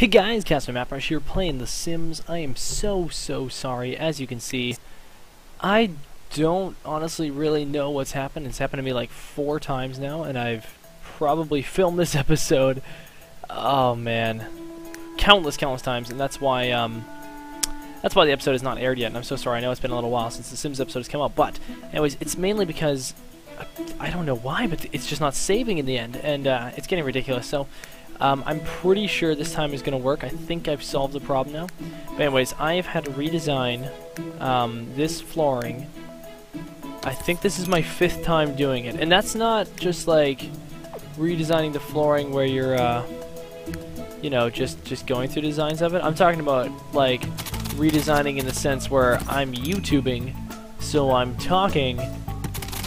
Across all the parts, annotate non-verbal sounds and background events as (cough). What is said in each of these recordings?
Hey guys, Castaway Mattbrush here playing The Sims. I am so, so sorry. As you can see, I don't honestly really know what's happened. It's happened to me like four times now, and I've probably filmed this (laughs) episode, oh man, countless, countless times, and that's why, um, that's why the episode is not aired yet, and I'm so sorry. I know it's been a little while since The Sims episode has come out, but anyways, it's mainly because I don't know why, but it's just not saving in the end, and uh, it's getting ridiculous. So um, I'm pretty sure this time is going to work. I think I've solved the problem now. But anyways, I've had to redesign um, this flooring. I think this is my fifth time doing it. And that's not just like redesigning the flooring where you're, uh, you know, just, just going through designs of it. I'm talking about like redesigning in the sense where I'm YouTubing, so I'm talking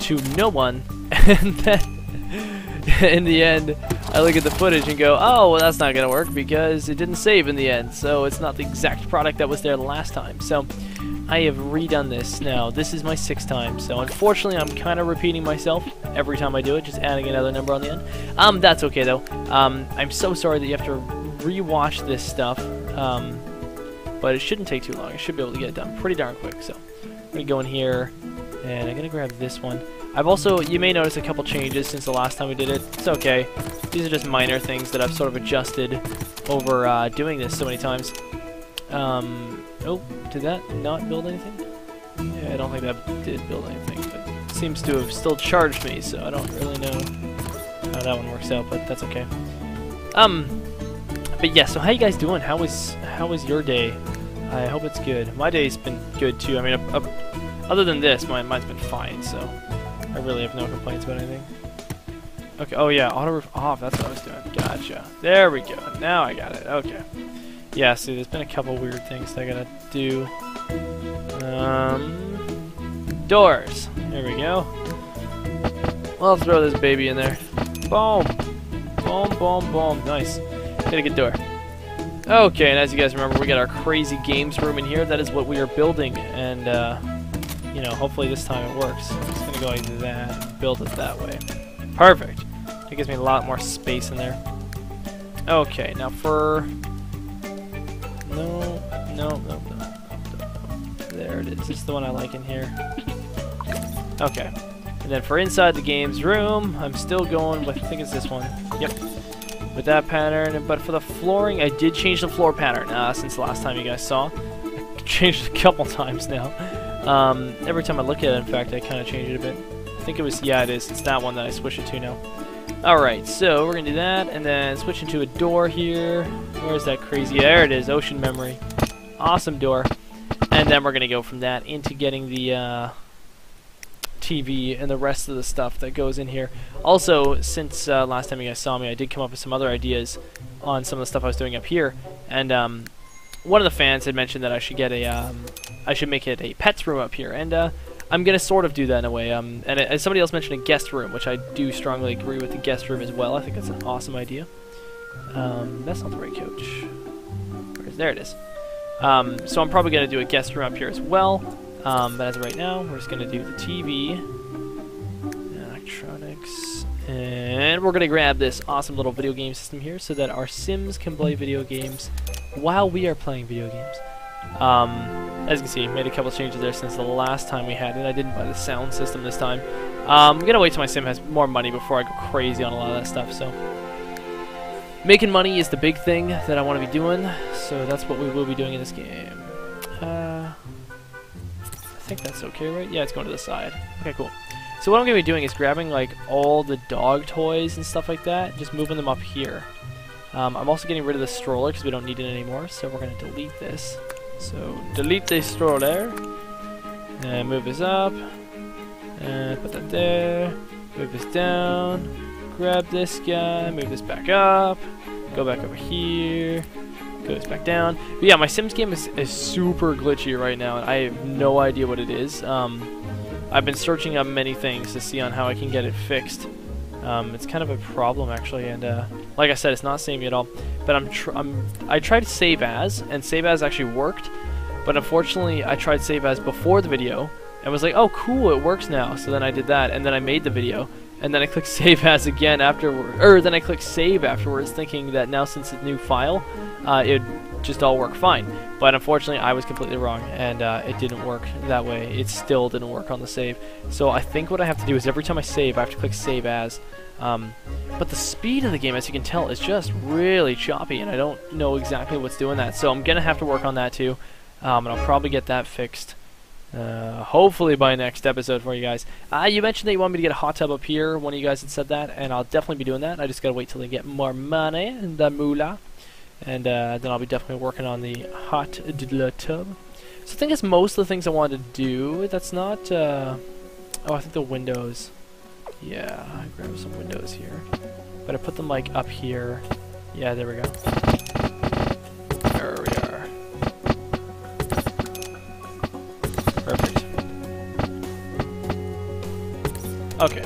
to no one, (laughs) and then (laughs) in the end, I look at the footage and go, oh, well, that's not going to work because it didn't save in the end, so it's not the exact product that was there the last time. So I have redone this now. This is my sixth time, so unfortunately I'm kind of repeating myself every time I do it, just adding another number on the end. Um, that's okay, though. Um, I'm so sorry that you have to rewatch this stuff, um, but it shouldn't take too long. I should be able to get it done pretty darn quick, so I'm going to go in here, and I'm going to grab this one. I've also, you may notice a couple changes since the last time we did it. It's okay. These are just minor things that I've sort of adjusted over uh, doing this so many times. Um, oh, did that not build anything? Yeah, I don't think that did build anything, but seems to have still charged me, so I don't really know how that one works out, but that's okay. Um, but yeah, so how you guys doing? How was how was your day? I hope it's good. My day's been good too. I mean, other than this, my mine's been fine, so I really have no complaints about anything. Okay, oh yeah, auto roof off, that's what I was doing. Gotcha. There we go. Now I got it. Okay. Yeah, see, there's been a couple weird things I gotta do. Um, doors. There we go. I'll throw this baby in there. Boom. Boom, boom, boom. Nice. Get a good door. Okay, and as you guys remember, we got our crazy games room in here. That is what we are building, and, uh, you know, hopefully this time it works. I'm just to go like that build it that way. Perfect. It gives me a lot more space in there. Okay, now for... No, no, no, no, no, no. There it is. Is the one I like in here. Okay. And then for inside the games room, I'm still going with, I think it's this one. Yep. With that pattern, but for the flooring, I did change the floor pattern uh, since the last time you guys saw. I (laughs) changed it a couple times now. Um, every time I look at it, in fact, I kind of change it a bit. I think it was, yeah, it is. It's that one that I switch it to now. Alright, so we're going to do that, and then switch into a door here. Where's that crazy? There it is, Ocean Memory. Awesome door. And then we're going to go from that into getting the uh, TV and the rest of the stuff that goes in here. Also, since uh, last time you guys saw me, I did come up with some other ideas on some of the stuff I was doing up here. And um, one of the fans had mentioned that I should get a, um, I should make it a pets room up here, and uh, I'm gonna sort of do that in a way. Um, and as somebody else mentioned, a guest room, which I do strongly agree with the guest room as well. I think that's an awesome idea. Um, that's not the right coach. Where's, there it is. Um, so I'm probably gonna do a guest room up here as well. Um, but as of right now, we're just gonna do the TV, electronics, and we're gonna grab this awesome little video game system here so that our Sims can play video games while we are playing video games. Um, as you can see, made a couple changes there since the last time we had it. I didn't buy the sound system this time. Um, I'm gonna wait till my sim has more money before I go crazy on a lot of that stuff. So, making money is the big thing that I want to be doing. So that's what we will be doing in this game. Uh, I think that's okay, right? Yeah, it's going to the side. Okay, cool. So what I'm gonna be doing is grabbing like all the dog toys and stuff like that, just moving them up here. Um, I'm also getting rid of the stroller because we don't need it anymore, so we're going to delete this. So delete the stroller, and move this up, and put that there, move this down, grab this guy, move this back up, go back over here, go this back down. But yeah, my Sims game is, is super glitchy right now, and I have no idea what it is. Um, I've been searching up many things to see on how I can get it fixed. Um, it's kind of a problem actually, and uh, like I said, it's not saving at all. But I'm, tr I'm I tried save as, and save as actually worked. But unfortunately, I tried save as before the video, and was like, oh cool, it works now. So then I did that, and then I made the video, and then I clicked (laughs) save as again afterward, or then I clicked save afterwards, thinking that now since it's a new file, uh, it just all work fine. But unfortunately, I was completely wrong, and uh, it didn't work that way. It still didn't work on the save. So I think what I have to do is every time I save, I have to click save as. Um, but the speed of the game, as you can tell, is just really choppy, and I don't know exactly what's doing that. So I'm gonna have to work on that too, um, and I'll probably get that fixed. Uh, hopefully by next episode for you guys. Uh, you mentioned that you want me to get a hot tub up here. One of you guys had said that, and I'll definitely be doing that. I just gotta wait till I get more money and the moolah and uh, then I'll be definitely working on the hot tub. So I think that's most of the things I wanted to do. That's not, uh, oh, I think the windows. Yeah, I grab some windows here. But I put them like up here. Yeah, there we go. There we are. Perfect. Okay,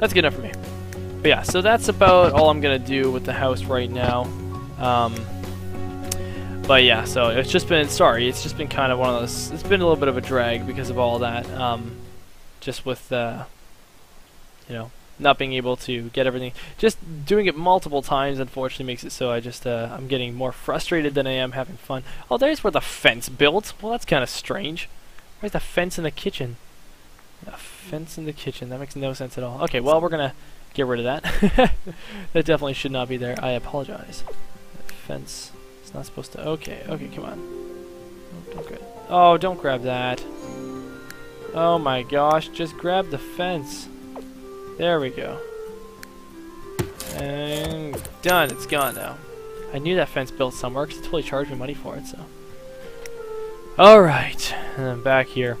that's good enough for me. But yeah, so that's about all I'm gonna do with the house right now. Um, but yeah, so it's just been, sorry, it's just been kind of one of those, it's been a little bit of a drag because of all that, um, just with, uh, you know, not being able to get everything, just doing it multiple times unfortunately makes it so I just, uh, I'm getting more frustrated than I am having fun. Oh, there's where the fence built. Well, that's kind of strange. Where's the fence in the kitchen? A fence in the kitchen, that makes no sense at all. Okay, well, we're gonna get rid of that. (laughs) that definitely should not be there. I apologize. Fence not supposed to. Okay, okay, come on. Oh, don't, oh, don't grab that. Oh my gosh, just grab the fence. There we go. And done, it's gone now. I knew that fence built somewhere because it totally charged me money for it, so. Alright, and then back here.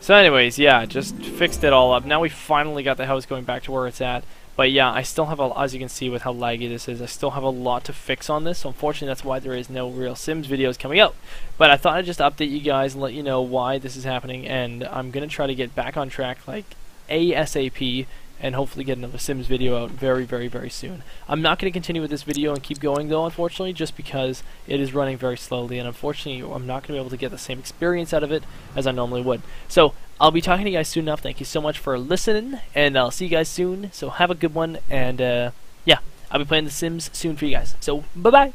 So anyways, yeah, just fixed it all up. Now we finally got the house going back to where it's at. But yeah, I still have, a, as you can see with how laggy this is, I still have a lot to fix on this. So unfortunately, that's why there is no real Sims videos coming out. But I thought I'd just update you guys and let you know why this is happening. And I'm going to try to get back on track like ASAP and hopefully get another Sims video out very, very, very soon. I'm not going to continue with this video and keep going though, unfortunately, just because it is running very slowly, and unfortunately, I'm not going to be able to get the same experience out of it as I normally would. So, I'll be talking to you guys soon enough. Thank you so much for listening, and I'll see you guys soon. So, have a good one, and uh, yeah, I'll be playing The Sims soon for you guys. So, bye-bye!